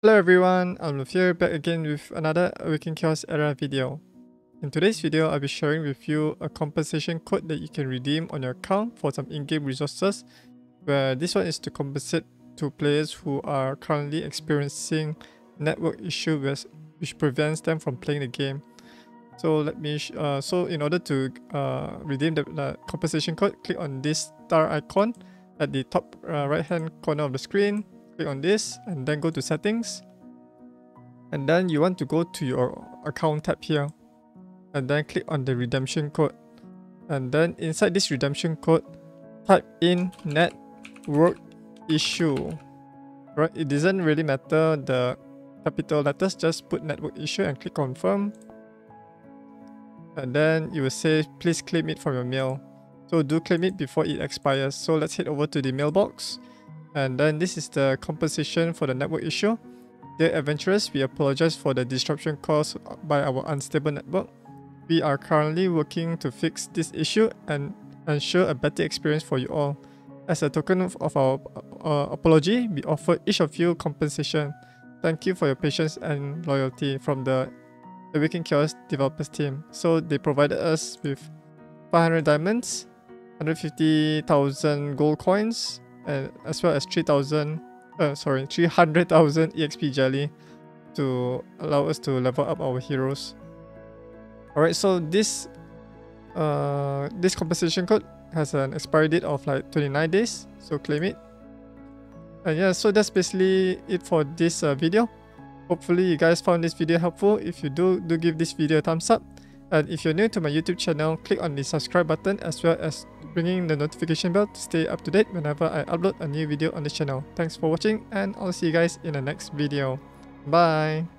Hello everyone, Ayumilove back again with another Awakening Chaos Era video. In today's video, I'll be sharing with you a compensation code that you can redeem on your account for some in-game resources where this one is to compensate to players who are currently experiencing network issues which prevents them from playing the game. So let me, uh, so in order to uh, redeem the, the, compensation code, click on this star icon at the top uh, right hand corner of the screen. Click on this and then go to settings. And then you want to go to your account tab here. And then click on the redemption code. And then inside this redemption code, type in network issue. Right, it doesn't really matter the capital letters, just put network issue and click confirm and then you will say please claim it from your mail so do claim it before it expires so let's head over to the mailbox and then this is the compensation for the network issue. Dear adventurers we apologize for the disruption caused by our unstable network. We are currently working to fix this issue and ensure a better experience for you all. As a token of our uh, apology we offer each of you compensation. Thank you for your patience and loyalty from the the Awakening Chaos developers team. So they provided us with 500 diamonds, 150,000 gold coins, and as well as 3,000, uh, sorry, 300,000 EXP jelly to allow us to level up our heroes. Alright, so this uh, this compensation code has an expiry date of like 29 days, so claim it. And yeah, so that's basically it for this uh, video. Hopefully you guys found this video helpful. If you do, do give this video a thumbs up. And if you're new to my YouTube channel, click on the subscribe button as well as ringing the notification bell to stay up to date whenever I upload a new video on this channel. Thanks for watching and I'll see you guys in the next video. Bye!